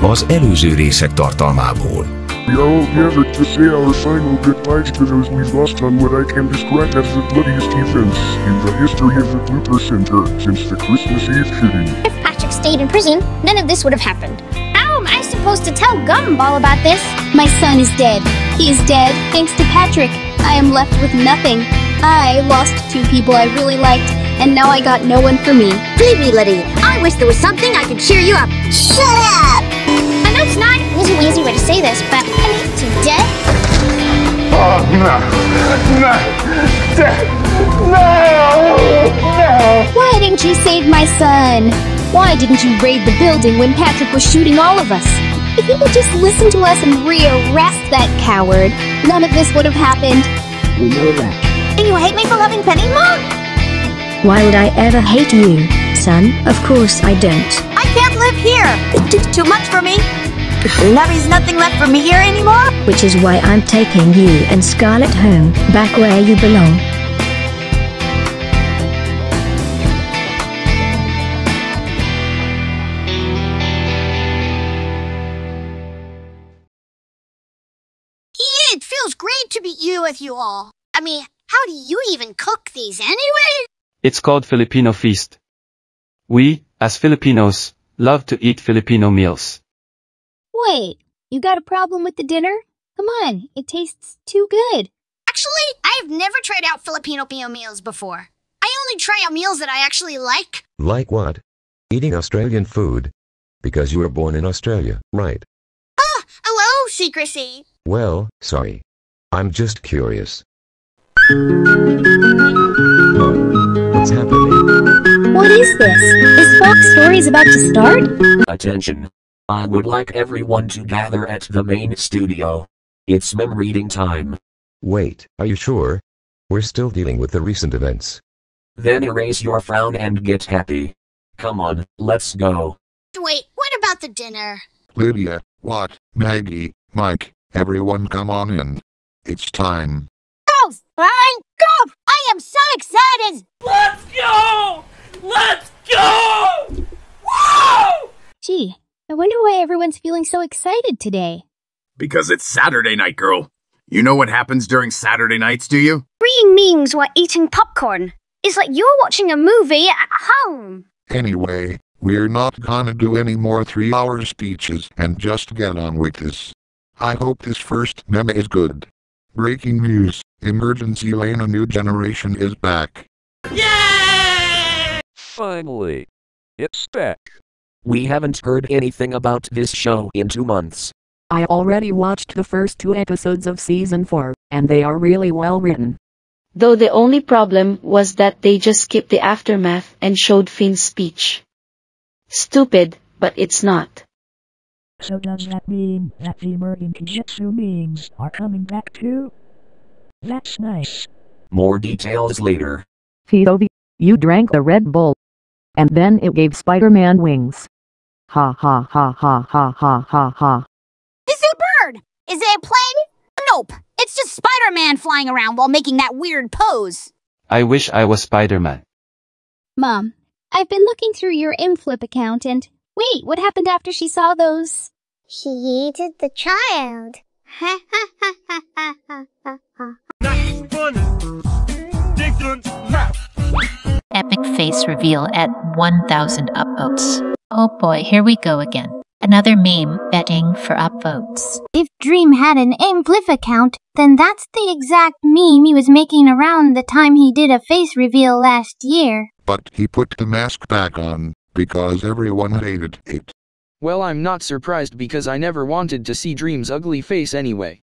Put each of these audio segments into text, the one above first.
Az előző részek tartalmából. We are all gathered to say our final goodbyes to those we lost on what I can describe as the bloodiest events in the history of the Blooper Center since the Christmas Eve shooting. If Patrick stayed in prison, none of this would have happened. How am I supposed to tell Gumball about this? My son is dead. He is dead thanks to Patrick. I am left with nothing. I lost two people I really liked, and now I got no one for me. Believe me, Liddy, I wish there was something I could cheer you up. Shut up! I know it's not an easy, easy way to say this, but I mean, to death? Why didn't you save my son? Why didn't you raid the building when Patrick was shooting all of us? If you would just listen to us and rearrest that coward, none of this would have happened. We know that. And you hate me for loving Penny more? Why would I ever hate you, son? Of course I don't. I can't live here. It's too much for me. Now there's nothing left for me here anymore. Which is why I'm taking you and Scarlett home, back where you belong. It feels great to be you with you all. I mean, how do you even cook these anyway? It's called Filipino feast. We, as Filipinos, love to eat Filipino meals. Wait, you got a problem with the dinner? Come on, it tastes too good. Actually, I've never tried out Filipino meal meals before. I only try out meals that I actually like. Like what? Eating Australian food? Because you were born in Australia, right? Ah, hello, secrecy. Well, sorry. I'm just curious. What's happening? What is this? Is Fox Stories about to start? Attention. I would like everyone to gather at the main studio. It's mem reading time. Wait, are you sure? We're still dealing with the recent events. Then erase your frown and get happy. Come on, let's go. Wait, what about the dinner? Lydia, Watt, Maggie, Mike, everyone come on in. It's time. Oh, go, fine, go! I am so excited! Let's go! Let's go! Whoa! Gee, I wonder why everyone's feeling so excited today. Because it's Saturday night, girl. You know what happens during Saturday nights, do you? Reading memes while eating popcorn. It's like you're watching a movie at home. Anyway, we're not gonna do any more three hour speeches and just get on with this. I hope this first meme is good. Breaking news Emergency Lane, a new generation is back. Yay! Finally. It's back. We haven't heard anything about this show in two months. I already watched the first two episodes of season 4, and they are really well written. Though the only problem was that they just skipped the aftermath and showed Finn's speech. Stupid, but it's not. So does that mean that the emergency jitsu memes are coming back too? That's nice. More details later. Phoebe, you drank the Red Bull. And then it gave Spider-Man wings. Ha ha ha ha ha ha ha ha. Is it a bird? Is it a plane? Nope. It's just Spider-Man flying around while making that weird pose. I wish I was Spider-Man. Mom, I've been looking through your Imgflip account and wait, what happened after she saw those? She eated the child. Ha ha ha ha ha ha ha ha. Epic face reveal at 1,000 upvotes. Oh boy, here we go again. Another meme betting for upvotes. If Dream had an Imgflip account, then that's the exact meme he was making around the time he did a face reveal last year. But he put the mask back on because everyone hated it. Well, I'm not surprised because I never wanted to see Dream's ugly face anyway.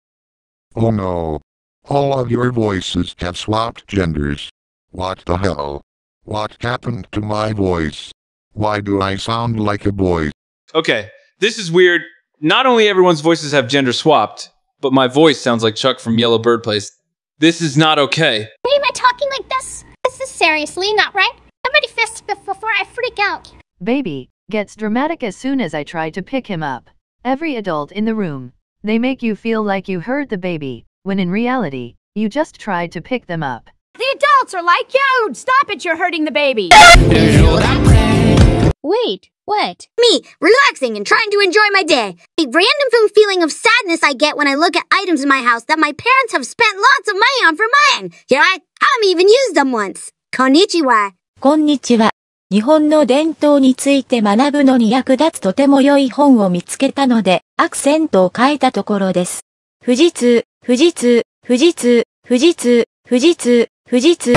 Oh no. All of your voices have swapped genders. What the hell? What happened to my voice? Why do I sound like a boy? Okay, this is weird. Not only everyone's voices have gender swapped, but my voice sounds like Chuck from Yellow Bird Place. This is not okay. Why am I talking like this? This is seriously, not right? Somebody fist bef- before I freak out. Baby gets dramatic as soon as I try to pick him up. Every adult in the room, they make you feel like you hurt the baby, when in reality, you just tried to pick them up. The adults are like, yo, stop it, you're hurting the baby. Wait, what? Me, relaxing and trying to enjoy my day. A random feeling of sadness I get when I look at items in my house that my parents have spent lots of money on for mine. Here I haven't even used them once. Konnichiwa. こんにちは。日本の伝統について学ぶのに役立つとても良い本を見つけたので、アクセントを変えたところです。富士通、富士通、富士通、富士通、富士通、富士通。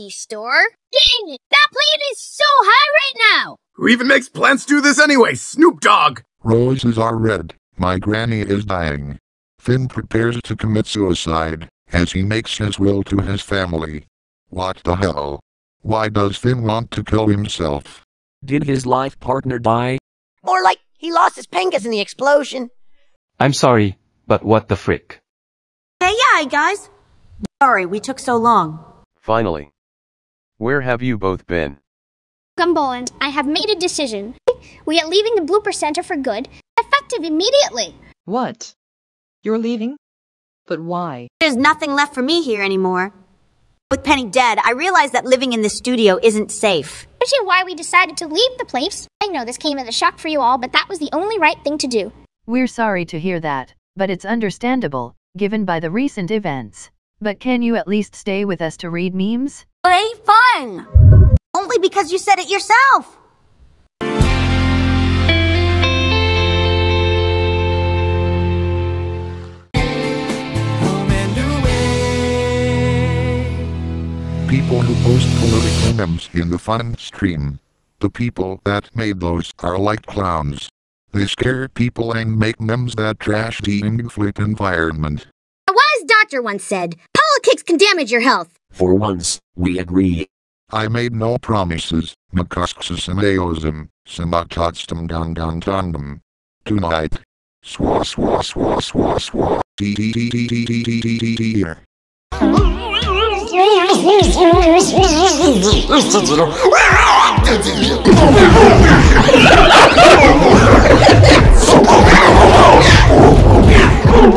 A store. Dang it! That plant is so high right now! Who even makes plants do this anyway? Snoop Dogg! Roses are red. My granny is dying. Finn prepares to commit suicide, as he makes his will to his family. What the hell? Why does Finn want to kill himself? Did his life partner die? More like he lost his pingus in the explosion. I'm sorry, but what the frick? Hey, yeah, guys. Sorry, we took so long. Finally. Where have you both been? Gumball and I have made a decision. We are leaving the Blooper Center for good, effective immediately. What? You're leaving? But why? There's nothing left for me here anymore. With Penny dead, I realized that living in the studio isn't safe. Which is why we decided to leave the place. I know this came as a shock for you all, but that was the only right thing to do. We're sorry to hear that, but it's understandable, given by the recent events. But can you at least stay with us to read memes? It ain't fun! Only because you said it yourself! People who post political memes in the fun stream. The people that made those are like clowns. They scare people and make memes that trash the inflict environment. A wise doctor once said, politics can damage your health. For once, we agree. I made no promises, Makaskusamaeosm, Samakatstam gang gang tandem. Tonight. Swa swa swa swa swa. Dee dee dee dee dee dee dee dee dee dee. What's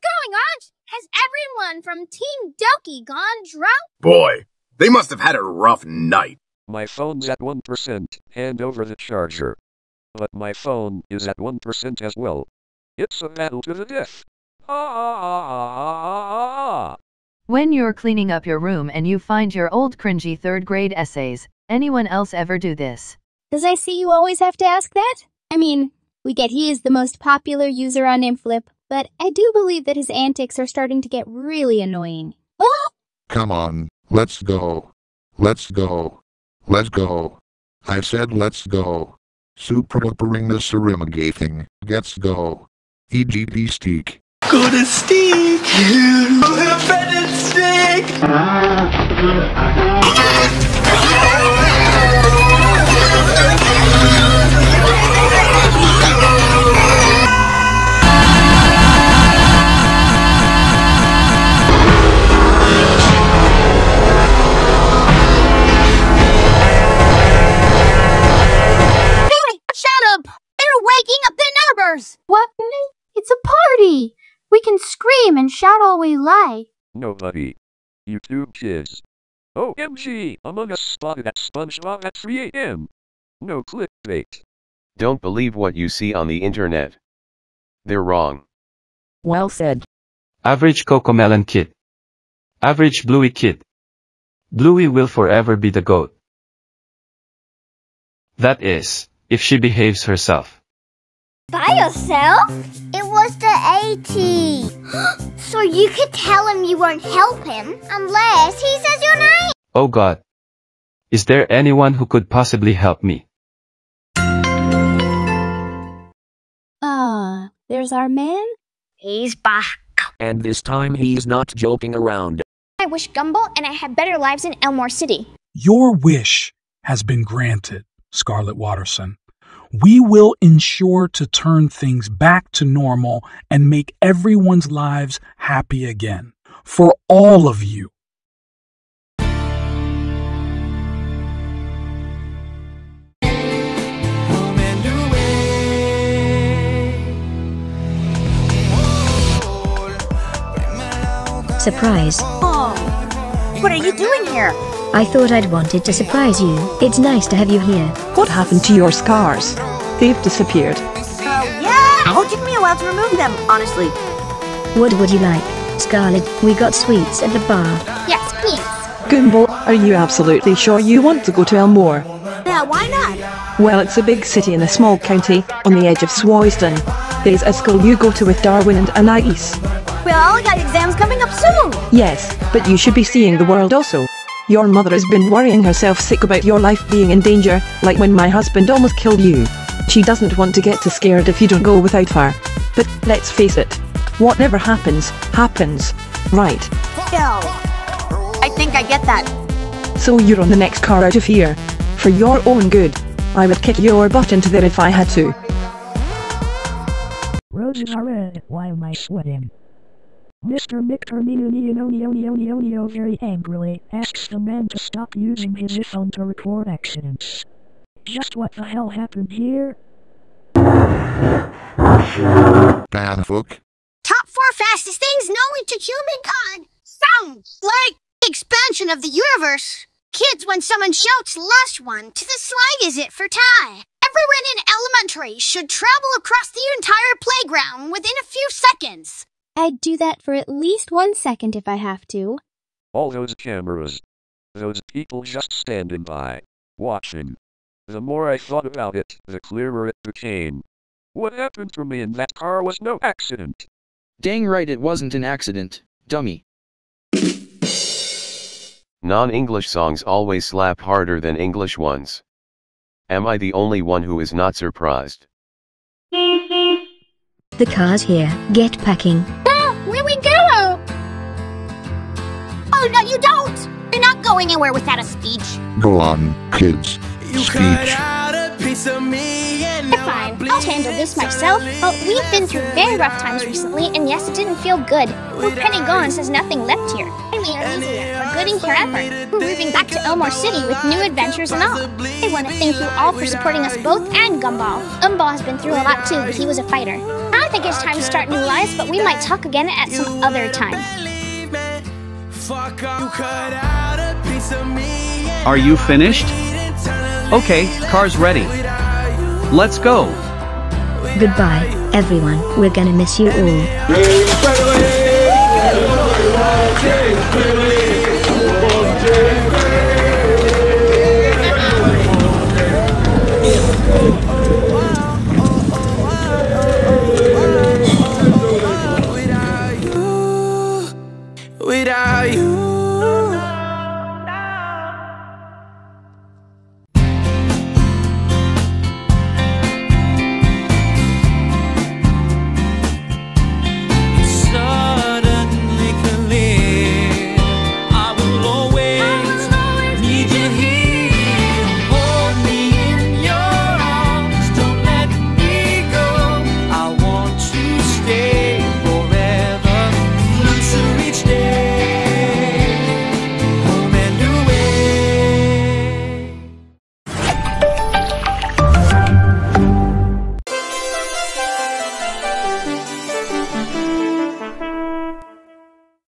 going on? Has everyone from Team Doki gone drunk? Boy, they must have had a rough night. My phone's at 1%, hand over the charger. But my phone is at 1% as well. It's a battle to the death. Ah! When you're cleaning up your room and you find your old cringy third grade essays, anyone else ever do this? Does I see you always have to ask that? I mean, we get he is the most popular user on Imgflip, but I do believe that his antics are starting to get really annoying. Oh! Come on, let's go. Let's go. Let's go. I said let's go. Supernupering the Cerimagating. Let's go. EGP Steak. Got a stick! Got oh, a stick! Ah, Nobody. YouTube kids. OMG! Among Us spotted at SpongeBob at 3 a.m. No clickbait. Don't believe what you see on the internet. They're wrong. Well said. Average Cocomelon Kid. Average Bluey Kid. Bluey will forever be the goat. That is, if she behaves herself. By yourself? It was the 80. so you could tell him you won't help him unless he says your name. Oh God. Is there anyone who could possibly help me? Ah, uh, there's our man. He's back. And this time he's not joking around. I wish Gumball and I had better lives in Elmore City. Your wish has been granted, Scarlett Watterson. We will ensure to turn things back to normal and make everyone's lives happy again. For all of you. Surprise. Oh, what are you doing here? I thought I'd wanted to surprise you. It's nice to have you here. What happened to your scars? They've disappeared. Oh, yeah! Oh, it took me a while to remove them, honestly. What would you like? Scarlett, we got sweets at the bar. Yes, please. Gumball, are you absolutely sure you want to go to Elmore? Yeah, why not? Well, it's a big city in a small county, on the edge of Swayston. There's a school you go to with Darwin and Anais. Well, I got exams coming up soon. Yes, but you should be seeing the world also. Your mother has been worrying herself sick about your life being in danger, like when my husband almost killed you. She doesn't want to get too scared if you don't go without her. But let's face it, whatever happens, happens. Right. Yo, I think I get that. So you're on the next car out of here. For your own good. I would kick your butt into there if I had to. Roses are red. Why am I sweating? Mr. Micterminionionionionionionio very angrily asks the man to stop using his iPhone to record accidents. Just what the hell happened here? Banfuck. Top four fastest things known to humankind. Sounds like expansion of the universe. Kids, when someone shouts last one to the slag is it for tie. Everyone in elementary should travel across the entire playground within a few seconds. I'd do that for at least one second if I have to. All those cameras. Those people just standing by, watching. The more I thought about it, the clearer it became. What happened to me in that car was no accident. Dang right it wasn't an accident, dummy. Non-English songs always slap harder than English ones. Am I the only one who is not surprised? The car's here. Get packing. No, you don't! You're not going anywhere without a speech. Go on, kids. You Speech. Fine, I'll handle this myself. Oh, we've been through very rough times recently, and yes, it didn't feel good. With Penny gone, there's nothing left here. I mean, easier. We're good in here ever. We're moving back to Elmore City with new adventures and all. I want to thank you all for supporting us both and Gumball. Gumball has been through a lot too, but he was a fighter. I think it's time to start new lives, but we might talk again at some other time. Are you finished? Okay, car's ready. Let's go. Goodbye, everyone. We're gonna miss you all.